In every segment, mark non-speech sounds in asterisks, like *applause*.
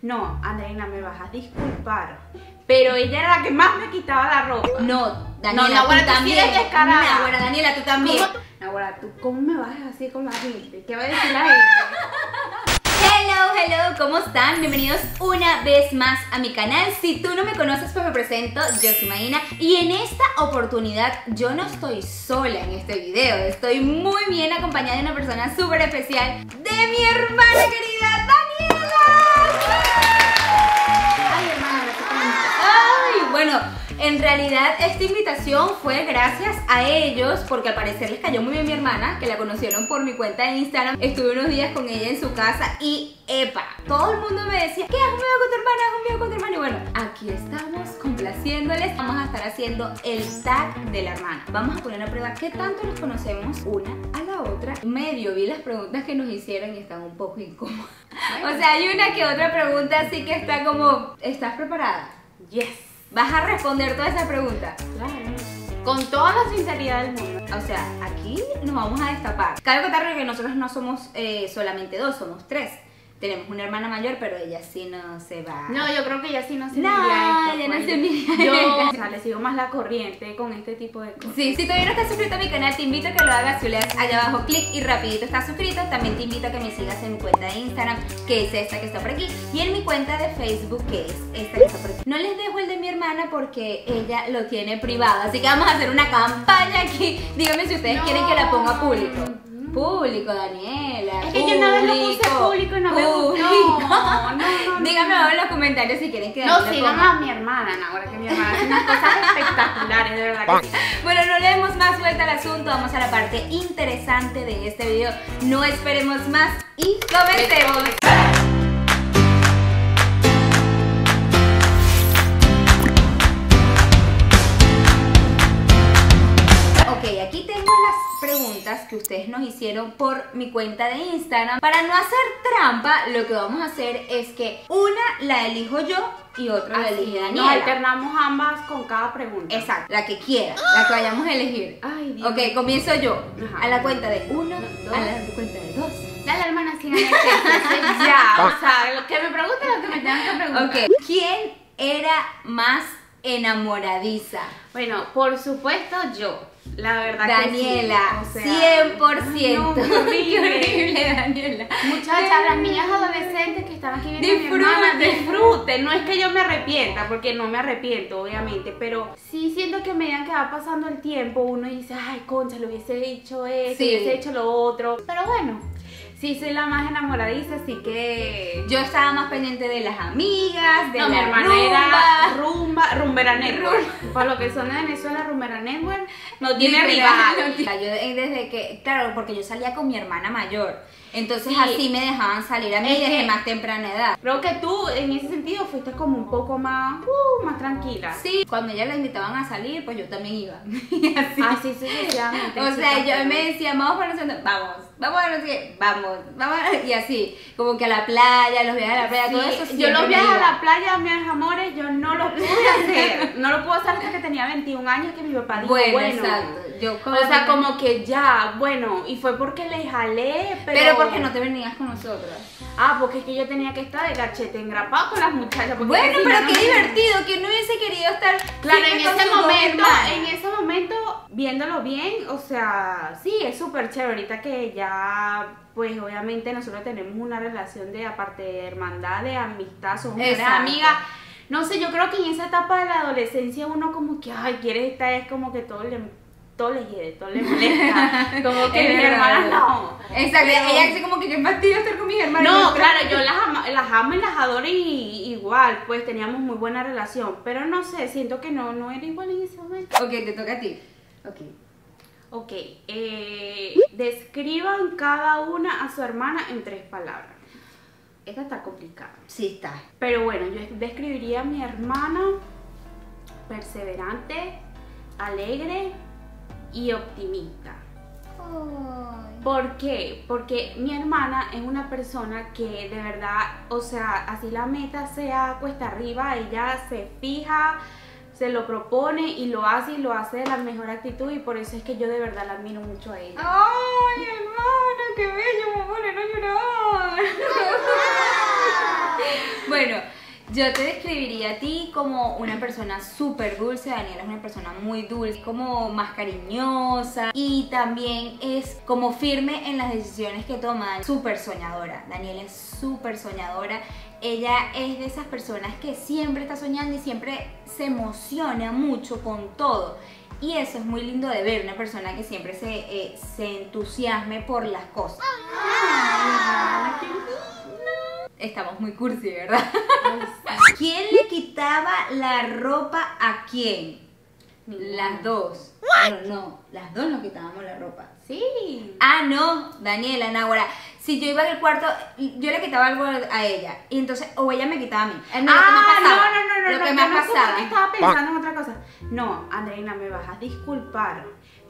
No, Andreina, me vas a disculpar. Pero ella era la que más me quitaba la ropa. No, Daniela, no, Nahuara, tú tú sí también. eres descarada. Nahuara, Daniela, tú también. Ahora, ¿tú cómo me vas así con la gente? ¿Qué va a decir la gente? Hello, hello, ¿cómo están? Bienvenidos una vez más a mi canal. Si tú no me conoces, pues me presento, yo soy Maína. Y en esta oportunidad yo no estoy sola en este video. Estoy muy bien acompañada de una persona súper especial, de mi hermana querida, Ay, bueno, en realidad esta invitación fue gracias a ellos porque al parecer les cayó muy bien mi hermana, que la conocieron por mi cuenta de Instagram. Estuve unos días con ella en su casa y epa, todo el mundo me decía, ¿qué haz un video con tu hermana? Haz un video con tu hermana. Y bueno, aquí estamos complaciéndoles. Vamos a estar haciendo el tag de la hermana. Vamos a poner a prueba qué tanto nos conocemos una a la otra. Medio vi las preguntas que nos hicieron y están un poco incómodas. O sea, hay una que otra pregunta así que está como, ¿estás preparada? Yes. ¿Vas a responder toda esa pregunta? Claro. Con toda la sinceridad del mundo. O sea, aquí nos vamos a destapar. Cabe contar que nosotros no somos eh, solamente dos, somos tres. Tenemos una hermana mayor, pero ella sí no se va. No, yo creo que ella sí no se No, uniría a esto, ella no se uniría a Yo, *laughs* o sea, le sigo más la corriente con este tipo de cosas. Sí, si todavía no estás suscrito a mi canal, te invito a que lo hagas. Si le das allá abajo clic y rapidito estás suscrito. También te invito a que me sigas en mi cuenta de Instagram, que es esta que está por aquí. Y en mi cuenta de Facebook, que es esta que está por aquí. No les dejo el de mi hermana porque ella lo tiene privado. Así que vamos a hacer una campaña aquí. Díganme si ustedes No. quieren que la ponga público. Público, Daniela. Es que yo una vez lo puse público y no me gustó. Público. No, no, *laughs* no. Díganme abajo en los comentarios si quieren que No, sigan ponga. a mi hermana, no, ahora que mi hermana hace unas cosas *laughs* espectaculares, de verdad que sí. Bueno, no le demos más vuelta al asunto, vamos a la parte interesante de este video. No esperemos más y comencemos. Preguntas que ustedes nos hicieron por mi cuenta de Instagram. Para no hacer trampa, lo que vamos a hacer es que una la elijo yo y otra la elige nos Daniela. alternamos ambas con cada pregunta. Exacto, la que quiera, la que vayamos a elegir. Ay, Dios. Ok, comienzo yo. Ajá. A la cuenta de uno, Dos. a la cuenta de dos. Dale, hermana, sigan el ya. *laughs* O sea, lo que me pregunten, lo que me tengan que preguntar. Ok, ¿quién era más enamoradiza? Bueno, por supuesto yo. La verdad que Daniela, sí. O sea, 100%. no, qué *laughs* horrible. Qué horrible, Daniela. Muchachas, las niñas adolescentes que están aquí viendo a mi Disfruten. hermana, disfruten. No es que yo me arrepienta, porque no me arrepiento, obviamente, pero sí siento que a medida que va pasando el tiempo, uno dice, ay, concha, le hubiese dicho esto, Sí. hubiese hecho lo otro. Pero bueno, sí soy la más enamoradiza, así que... Yo estaba más pendiente de las amigas, de no, la mi hermana rumba. era rumba, rumbera network. Para lo que son de Venezuela, rumbera network no tiene rival. *laughs* Yo desde que, claro, porque yo salía con mi hermana mayor. Entonces Sí. así me dejaban salir a mí Es desde que- más temprana edad. Creo que tú en ese sentido fuiste como un poco más, uh, más tranquila. Sí, cuando ella la invitaban a salir, pues yo también iba. *laughs* Así. Así sucesivamente. O sea, yo me decía, vamos para dónde, vamos, vamos a sé qué, vamos, vamos, *laughs* y así, como que a la playa, los viajes a la playa, todo eso. yo los viajes a la playa, mis amores, yo no los pude *laughs* hacer. No lo pude hacer hasta que tenía 21 años que mi papá dijo, Bueno, bueno. exacto. Yo O sea, como que ya, bueno, y fue porque le jalé, pero... Pero porque no te venías con nosotras. Ah, porque es que yo tenía que estar de gachete engrapado con las muchachas. Bueno, si pero no, qué no- divertido, que no hubiese querido estar Claro, en ese momento, en ese momento, viéndolo bien, o sea, sí, es súper chévere. Ahorita que ya, pues obviamente nosotros tenemos una relación de, aparte de hermandad, de amistad, somos amigas. No sé, yo creo que en esa etapa de la adolescencia uno como que, ay, quiere estar, es como que todo le, todo le hiede, todo le molesta. *laughs* Como que mis hermanas no. Exacto, Pero- ella dice como que qué fastidio estar con mis hermanas. no, claro, yo las, ama- las amo y las adoro y igual, pues teníamos muy buena relación, pero no sé, siento que no, no era igual en ese momento. Ok, te toca a ti. Ok. Ok, eh, describan cada una a su hermana en tres palabras. Esta está complicada. Sí está. Pero bueno, yo describiría a mi hermana perseverante, alegre y optimista. ¿Por qué? Porque mi hermana es una persona que de verdad, o sea, así la meta sea cuesta arriba, ella se fija, se lo propone y lo hace y lo hace de la mejor actitud y por eso es que yo de verdad la admiro mucho a ella. Ay, hermana, qué bello, pone no llorar. *laughs* Bueno, yo te describiría a ti como una persona súper dulce. Daniela es una persona muy dulce, como más cariñosa y también es como firme en las decisiones que toma. Súper soñadora. Daniela es súper soñadora. Ella es de esas personas que siempre está soñando y siempre se emociona mucho con todo. Y eso es muy lindo de ver, una persona que siempre se, eh, se entusiasme por las cosas. Estamos muy cursi, ¿verdad? ¿Quién le quitaba la ropa a quién? Las dos. Bueno, no, las dos nos quitábamos la ropa. Sí. Ah, no, Daniela, Náhuara. Si yo iba al cuarto, yo le quitaba algo a ella. Y entonces, o ella me quitaba a mí. No, ah, no, no, no, no. Lo no, que me no sé por pasaba. qué estaba pensando en otra cosa. No, Andreina, me vas a disculpar.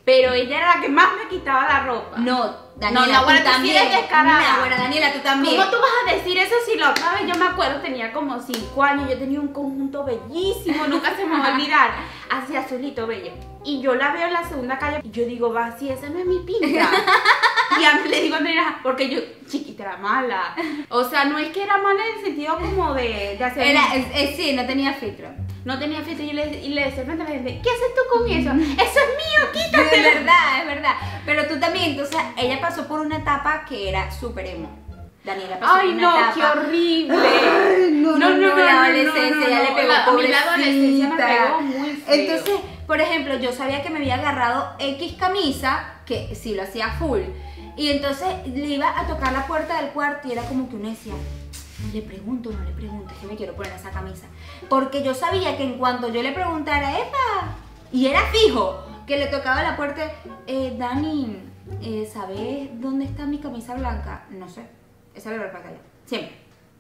Pero ella era la que más me quitaba la ropa. No, Daniela, No, tú tú sí también. eres descarada. Daniela, tú también. ¿Cómo tú vas a decir eso si la otra vez yo me acuerdo tenía como 5 años, yo tenía un conjunto bellísimo, nunca se me va a olvidar, *laughs* así azulito bello. Y yo la veo en la segunda calle y yo digo, va, si esa no es mi pinta. *laughs* y a mí le digo a Andrea, porque yo, chiquita, era mala. *laughs* O sea, no es que era mala en el sentido como de, de hacer... Era, es- es- sí, no tenía filtro. No tenía fiesta y le, y le decía frente a la gente, ¿qué haces tú con eso? *laughs* Eso es mío, Es quítate. verdad, es verdad. Pero tú también, entonces, ella pasó por una etapa que era súper emo. Daniela pasó Ay, por una no, etapa. qué horrible. no, no, no, la adolescencia ya le pegó, la, a mí la adolescencia me pegó muy feo. Entonces, por ejemplo, yo sabía que me había agarrado X camisa, que sí lo hacía full, y entonces le iba a tocar la puerta del cuarto y era como que uno decía, le pregunto, no le pregunto, es que me quiero poner esa camisa. Porque yo sabía que en cuanto yo le preguntara, ¡epa! Y era fijo, que le tocaba la puerta, eh, Dani, eh, ¿sabes dónde está mi camisa blanca? No sé, esa le voy para allá, siempre,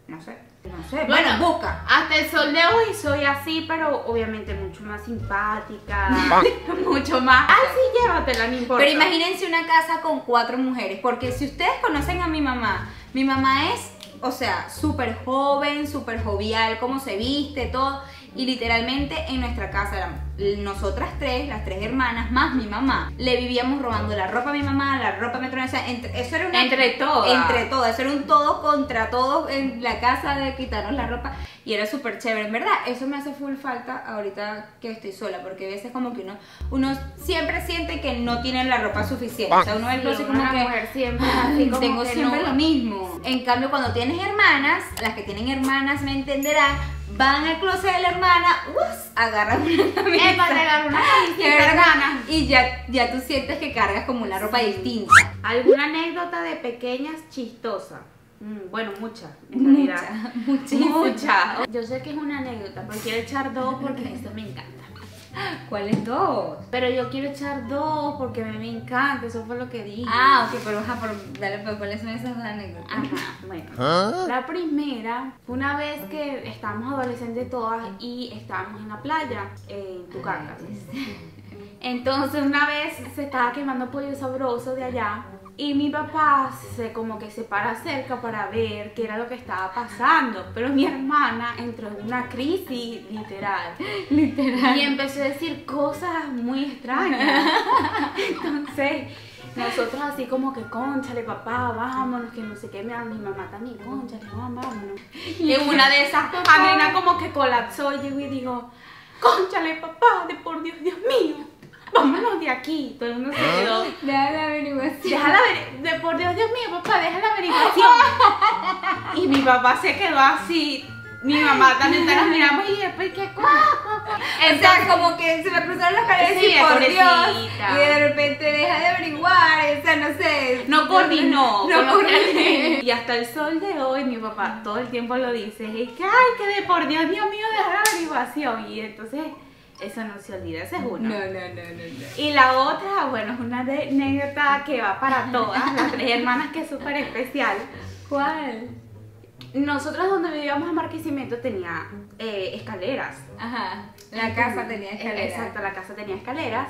no sé, no sé, bueno, Bueno, busca. Hasta el sol de hoy soy así, pero obviamente mucho más simpática, *laughs* mucho más. Ay, sí, llévatela, no importa. Pero imagínense una casa con cuatro mujeres, porque si ustedes conocen a mi mamá, mi mamá es, o sea, súper joven, súper jovial, cómo se viste, todo. Y literalmente en nuestra casa, nosotras tres, las tres hermanas, más mi mamá, le vivíamos robando la ropa a mi mamá, la ropa a mi o sea, entre, eso era una... Entre todas. Entre todas, eso era un todo contra todos en la casa de quitarnos la ropa y era súper chévere, en verdad, eso me hace full falta ahorita que estoy sola, porque a veces como que uno, uno siempre siente que no tiene la ropa suficiente, o sea, uno ve Sí, como que... mujer siempre "Ay, así *laughs* como tengo que siempre no". lo mismo. En cambio, cuando tienes hermanas, las que tienen hermanas me entenderán, van al closet de la hermana, agarran una camisa. Epa, te agarro una hermana. *laughs* Y ya, ya tú sientes que cargas como una ropa distinta. ¿Alguna anécdota de pequeñas chistosa? Mm, bueno, muchas, en realidad. Mucha, *laughs* muchísima. Mucha. Yo sé que es una anécdota, pero quiero echar dos porque eso me encanta. *laughs* ¿Cuáles dos? Pero yo quiero echar dos porque me, me encanta, eso fue lo que dije. Ah, ok, pero ajá, por, dale, pues, ¿cuáles son esas anécdotas? Ajá, bueno. La primera fue una vez que estábamos adolescentes todas y estábamos en la playa, en Tucacas. Entonces una vez se estaba quemando pollo sabroso de allá y mi papá se como que se para cerca para ver qué era lo que estaba pasando, pero mi hermana entró en una crisis literal. *laughs* Literal. Y empezó a decir cosas muy extrañas. *laughs* Entonces, nosotros así como que, conchale, papá, vámonos, que no sé qué, mi, mamá también, conchale, mamá, vámonos. Y en una de esas, Andreina como que colapsó y llegó y dijo, conchale, papá, de por Dios, Dios mío, vámonos de aquí. Todo el mundo se quedó. Deja la averiguación. Deja la averi- de por Dios, Dios mío, papá, deja la averiguación. Y mi papá se quedó así. Mi mamá también te las miramos y después cuá, cuá, cuá. O sea, como que se me cruzaron las cabezas Sí, y por Dios. pobrecita. Y de repente deja de averiguar, o sea, no sé. no coordinó. No coordinó. Y hasta el sol de hoy mi papá todo el tiempo lo dice. Es que, ay, que de por Dios, Dios mío, deja la averiguación. Y entonces, eso no se olvida, ese es uno. No, no, no, no, no. Y la otra, bueno, es una de- anécdota que va para todas, las tres hermanas, que es súper especial. ¿Cuál? Nosotros donde vivíamos en Marquisimeto tenía eh, escaleras. Ajá. La casa tenía escaleras. Exacto, la casa tenía escaleras.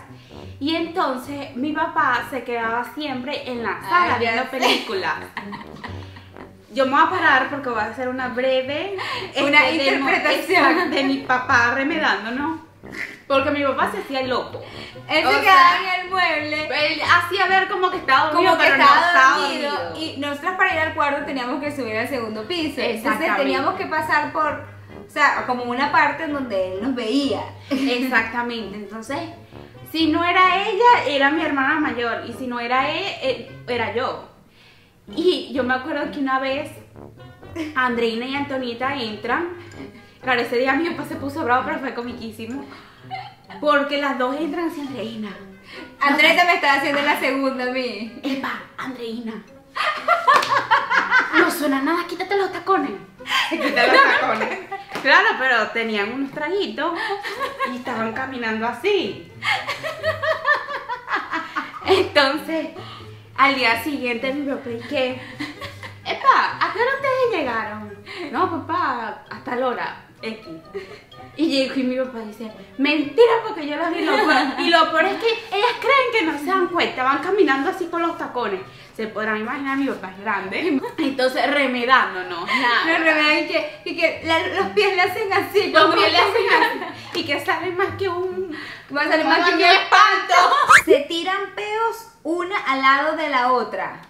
Y entonces mi papá se quedaba siempre en la Ay, sala ya viendo películas. Yo me voy a parar porque voy a hacer una breve Una este, interpretación. de mi papá remedando, ¿no? Porque mi papá se hacía el loco. Él O se sea, quedaba en el mueble. Él hacía ver como que estaba dormido, Como que pero estaba no estaba dormido, dormido. y nosotros para ir al cuarto teníamos que subir al segundo piso. Entonces teníamos que pasar por, o sea, como una parte en donde él nos veía. Exactamente, entonces, si no era ella, era mi hermana mayor, y si no era él, eh, era yo. Y yo me acuerdo que una vez Andreina y Antonita entran, claro, ese día mi papá se puso bravo, pero fue comiquísimo, porque las dos entran hacia Andreina. Andrés me estaba haciendo la segunda a mí. Epa, Andreina. No suena nada, quítate los tacones. Quita los tacones. Claro, pero tenían unos traguitos y estaban caminando así. Entonces, al día siguiente mi papá y que, epa, ¿a qué hora ustedes llegaron? No, papá, hasta la hora X. Y llegó y mi papá dice, mentira porque yo las vi lo peor- Y lo peor es que ellas creen que no se dan cuenta, van caminando así con los tacones. Se podrán imaginar, mi papá es grande. Entonces remedándonos. Me nada. revelan que, que, que la- los pies le hacen así. Los pies le hacen así, Y que sale más que un... Va a salir más que un espanto. Se tiran peos una al lado de la otra.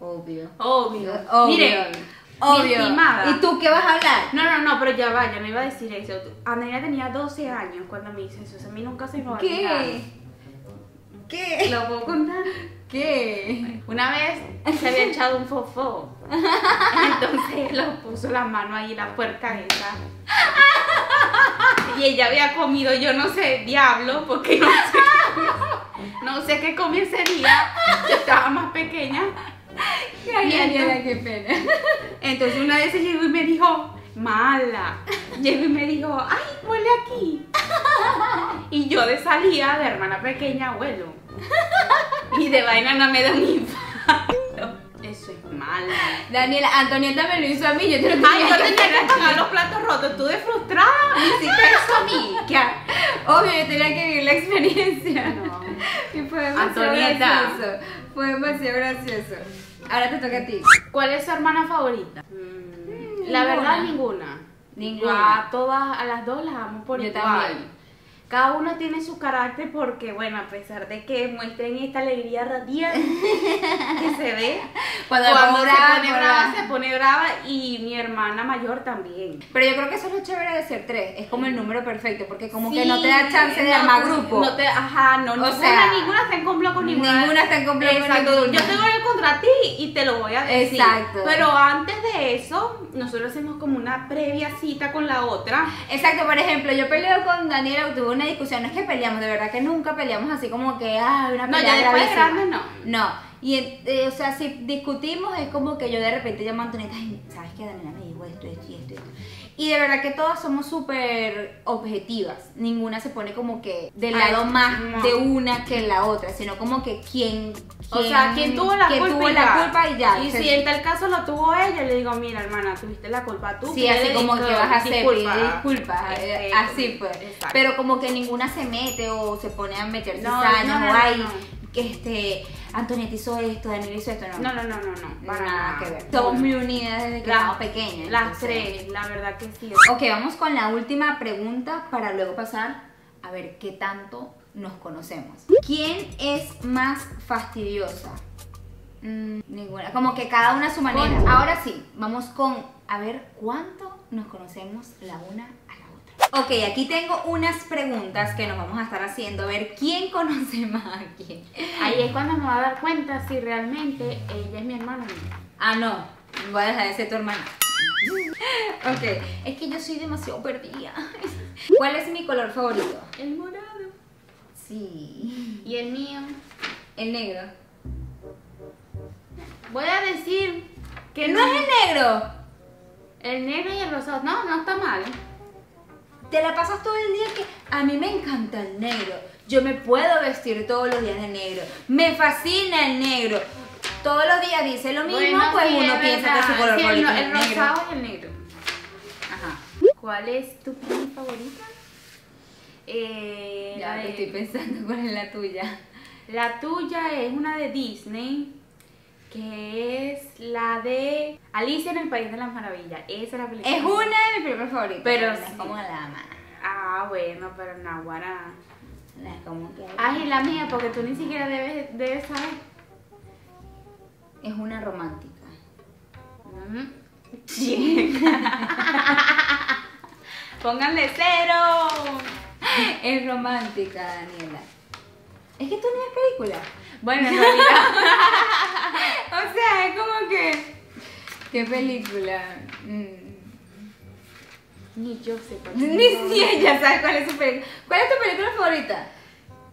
Obvio. Obvio. Obvio. Miren, Obvio. estimada. ¿Y tú qué vas a hablar? No, no, no, pero ya va, ya no iba a decir eso. Andrea tenía 12 años cuando me hizo eso. O sea, a mí nunca se me va a. ¿Qué? ¿Qué? ¿Lo puedo contar? ¿Qué? Una vez se había echado un fofó. Entonces lo puso la mano ahí, la puerca esa. Y ella había comido, yo no sé, diablo, porque no sé, no sé qué comí ese día. Yo estaba más pequeña. *laughs* Ay, qué pena. *laughs* Entonces una vez llegó y me dijo, mala. Llegó y me dijo, ay, huele aquí. Y yo de salida, de hermana pequeña, huelo. Y de vaina no me da un *laughs* infarto. Daniela, Antonieta me lo hizo a mí, yo te lo Ay, yo tenía que pagar los platos rotos. Tú de frustrada me hiciste eso a mí. ¿Qué? Obvio, yo tenía que vivir la experiencia. No. Y fue demasiado Antonieta. gracioso. Fue demasiado gracioso. Ahora te toca a ti. ¿Cuál es su hermana favorita? Mm, La verdad, ninguna. ninguna. Ninguna. Yo a todas, a las dos las amo por Yo igual. también. Cada una tiene su carácter porque, bueno, a pesar de que muestren esta alegría radiante *laughs* que se ve, Cuando, cuando se brava, pone brava, se pone brava y mi hermana mayor también. Pero yo creo que eso es lo chévere de ser tres. Es como el número perfecto, porque como que no te da chance de no, armar grupo. No te, ajá, no, O ninguna, sea, ninguna está en complot con ninguna. ninguna está en complot con ninguna. Yo te voy a contra ti y te lo voy a decir. Exacto. Pero antes de eso, nosotros hacemos como una previa cita con la otra. Exacto, por ejemplo, yo peleo con Daniela, tuve una discusión, no es que peleamos, de verdad que nunca peleamos así como que, ah, una No, pelea ya después de grande no. No, y eh, o sea, si discutimos es como que yo de repente llamo a Antonieta, "Ay, ¿sabes qué? Daniela me dijo esto, esto y esto. y esto". Y de verdad que todas somos súper objetivas. Ninguna se pone como que del Ay, lado más no. de una que la otra, sino como que quién. O sea, quien tuvo la quién culpa tuvo y la culpa y ya. Y si en tal caso lo tuvo ella, le digo, mira, hermana, tuviste la culpa tú. Sí, así como que vas a hacer, disculpa. disculpas, eh, Este, así pues. exacto. Pero como que ninguna se mete o se pone a meter No, cizañas no, no, o no, ay, no. que este, Antonieta hizo esto, Daniel hizo esto, no. No, no, no, no, no. para nada que ver. Somos muy unidas desde que éramos pequeñas. Las tres, la verdad que sí. Ok, vamos con la última pregunta para luego pasar a ver qué tanto nos conocemos. ¿Quién es más fastidiosa? Mm, ninguna. Como que cada una a su manera. Ahora sí, vamos con a ver cuánto nos conocemos la una a la otra. Ok, aquí tengo unas preguntas que nos vamos a estar haciendo. A ver quién conoce más a quién. Ahí es cuando me va a dar cuenta si realmente ella es mi hermana o no. Ah, no. Voy a dejar de ser tu hermana. *laughs* Ok, es que yo soy demasiado perdida. *laughs* ¿Cuál es mi color favorito? El morado. Sí. Y el mío. El negro. Voy a decir que ¿No es el negro? El negro y el rosado. No, no está mal. Te la pasas todo el día que a mí me encanta el negro. Yo me puedo vestir todos los días de negro. Me fascina el negro. Todos los días dice lo mismo, Bueno, pues sí, uno piensa verdad. que su color Sí, el, es el negro. rosado y el negro. Ajá. ¿Cuál es tu peli favorita? Eh, Ya de- estoy pensando *laughs* cuál es la tuya. la tuya es una de Disney, que es la de Alicia en el País de las Maravillas. Esa es la película. Es una de mis películas favoritas. Pero es sí. como la más. Ah, bueno, pero Nahuara. Es como que Ay, y la mía, porque tú ni siquiera debes, debes saber. es una romántica. Mm. *laughs* *laughs* Pónganle cero. *laughs* Es romántica, Daniela. Es que tú no ves película. Bueno, en realidad. *laughs* O sea, es como que. ¿Qué película? Mm. Ni yo sé cuál Ni si ella sabe cuál es su película. ¿Cuál es tu película favorita?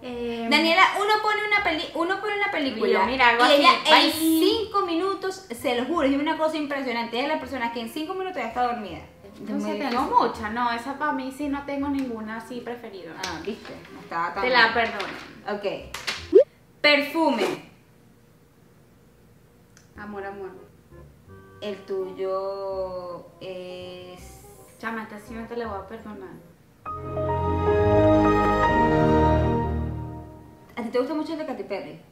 Eh, Daniela, uno pone una peli uno pone una película mira, hago y ella así, en bye. cinco minutos, se lo juro, es una cosa impresionante. Ella es la persona que en cinco minutos ya está dormida. Es No sé, tengo muchas. No, esa para mí sí no tengo ninguna así preferida. Ah, viste, no estaba tan Te la perdono. Ok. Perfume. Amor, amor. El tuyo es. Chama, esta sí no te la voy a perdonar. ¿A ti te gusta mucho el de Katy Perry?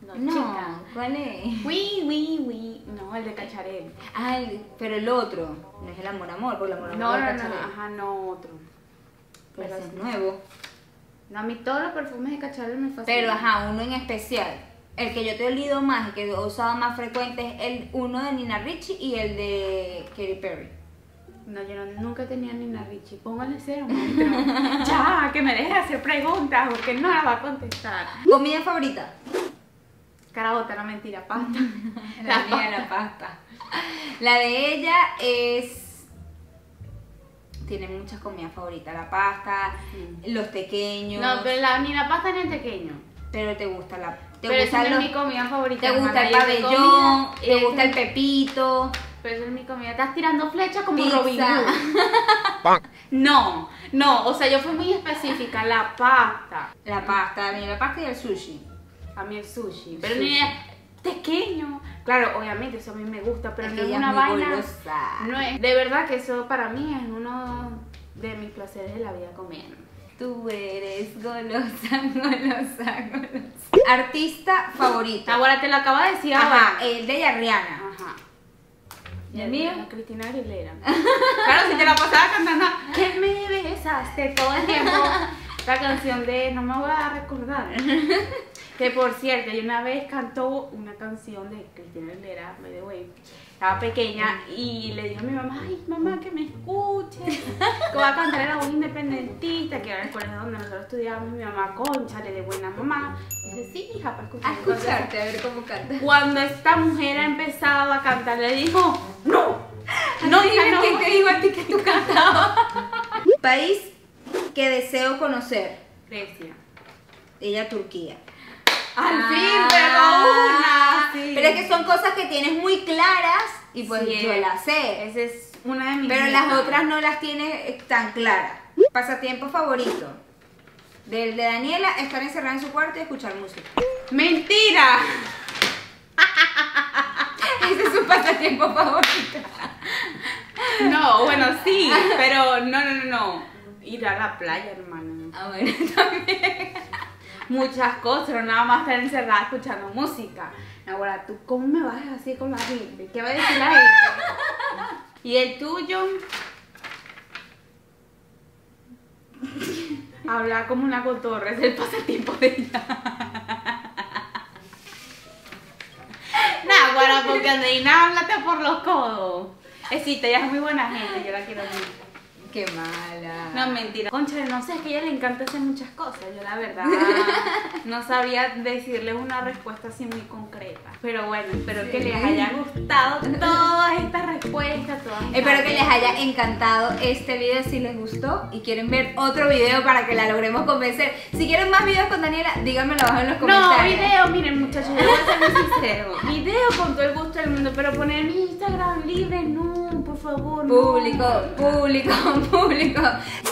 No, No, chica. ¿cuál es? Wii, wii, wii. No, el de Cacharel. Ay, pero el otro. No es el amor amor, porque el amor amor No, no, no, ajá, no otro. Pero Pero es nuevo. No, a mí todos los perfumes de Cacharel me fascinan. Pero ajá, uno en especial. El que yo te he olido más y que he usado más frecuente es el uno de Nina Ricci y el de Katy Perry. No, yo no- nunca tenía ni una Richie. Póngale cero, maestro. *laughs* ya, que me deje hacer preguntas porque no la va a contestar. Comida favorita. Carabota, no mentira, pasta. *laughs* La mía, la pasta. La de ella es. Tiene muchas comidas favoritas. La pasta, los pequeños. No, pero la, ni la pasta ni el pequeño. pero te gusta la. Te pero esa gusta los- es mi comida favorita. Te gusta el esa pabellón, comida- te esa- gusta el pepito. Pero esa es mi comida. Estás tirando flechas como Pizza. Robin Hood. *laughs* No, no, o sea, yo fui muy específica. La pasta. La pasta, la pasta y el sushi. A mí el sushi. Pero Sushi. ni pequeño. Claro, obviamente eso a mí me gusta, pero Es no es ella una vaina. golosa. No es, de verdad que eso para mí es uno de mis placeres de la vida comer. Tú eres golosa, *laughs* golosa, golosa. Artista favorita. Ahora te lo acabo de decir Ajá, el de Rihanna. Ajá. ¿Y el mío? Cristina Aguilera. *laughs* claro, si te la pasaba cantando, que me besaste todo el tiempo. *laughs* La canción de No me voy a recordar. Que por cierto, yo una vez cantó una canción de Cristina Aguilera, by the way. Estaba pequeña y le dije a mi mamá, ay mamá que me escuche, que voy a cantar en la voz independentista, que era el colegio donde nosotros estudiábamos, mi mamá, conchale de buena mamá. Y dice, sí, hija, para escuchar. A escucharte, a ver cómo canta. Cuando esta mujer ha empezado a cantar, le dijo, no, no, hija, no. ¿Quién te dijo a ti que tú cantabas? País que deseo conocer. Grecia. Ella, Turquía. Al Ah, fin, pero una. sí. Pero es que son cosas que tienes muy claras y pues Sí, yo las sé. Esa es una de mis Pero las otras no las tienes eh, tan claras. Pasatiempo favorito. Del de Daniela, estar encerrada en su cuarto y escuchar música. ¡Mentira! *laughs* Ese es su pasatiempo favorito. No, bueno, sí, *laughs* pero no, no, no, no. Ir a la playa, hermano. Ah, bueno, *laughs* también. Muchas cosas, no nada más estar encerrada escuchando música. Ahora, ¿tú cómo me vas así con la gente? ¿Qué va a decir la gente? ¿Y el tuyo? Hablar como una cotorra es el pasatiempo de ella. Nah, bueno, porque Andreina, háblate por los codos. Es sí, ella es muy buena gente, yo la quiero mucho. Qué mala. No, mentira. Concha, no sé, es que a ella le encanta hacer muchas cosas. Yo la verdad *laughs* no sabía decirle una respuesta así muy concreta. Pero bueno, espero que les haya gustado todas estas respuestas. Todas estas Espero que les haya encantado este video si les gustó y quieren ver otro video para que la logremos convencer. Si quieren más videos con Daniela, díganmelo abajo en los No, comentarios. video, miren muchachos, yo voy a ser muy sincero. Video con todo el gusto del mundo, pero poner mi Instagram libre, no, favor. no. Público, público, *laughs* público.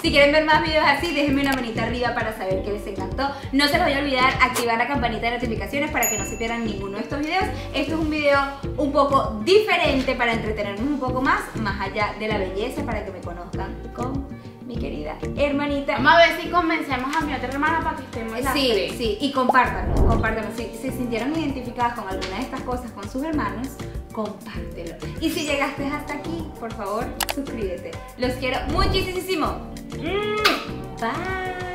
Si quieren ver más videos así, déjenme una manita arriba para saber que les encantó. No se les vaya a olvidar activar la campanita de notificaciones para que no se pierdan ninguno de estos videos. Esto es un video un poco diferente para entretenernos un poco más, más allá de la belleza, para que me conozcan con mi querida hermanita. Vamos a ver si convencemos a mi otra hermana para que estemos Sí, tres. sí, y compártanlo, compártanlo. Si se sintieron identificadas con alguna de estas cosas con sus hermanos, compártelo. Y si llegaste hasta aquí, por favor, suscríbete. Los quiero muchísimo. Mm, bye.